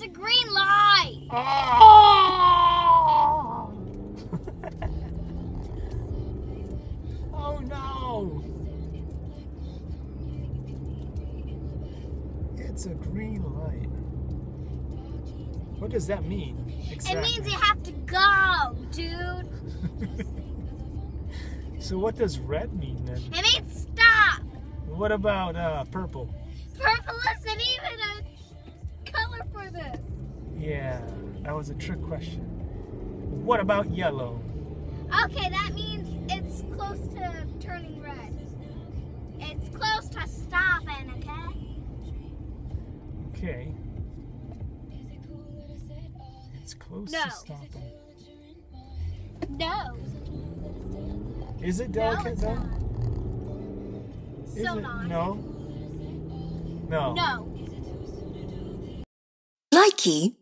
It's a green light. Oh! oh no! It's a green light. What does that mean? It means you have to go, dude. so what does red mean then? It means stop. What about uh, purple? Purple isn't even Yeah, that was a trick question. What about yellow? Okay, that means it's close to turning red. It's close to stopping, okay? Okay. It's close No. to stopping. No. Is it delicate it's though? Is So it? not. No. No. No. Likey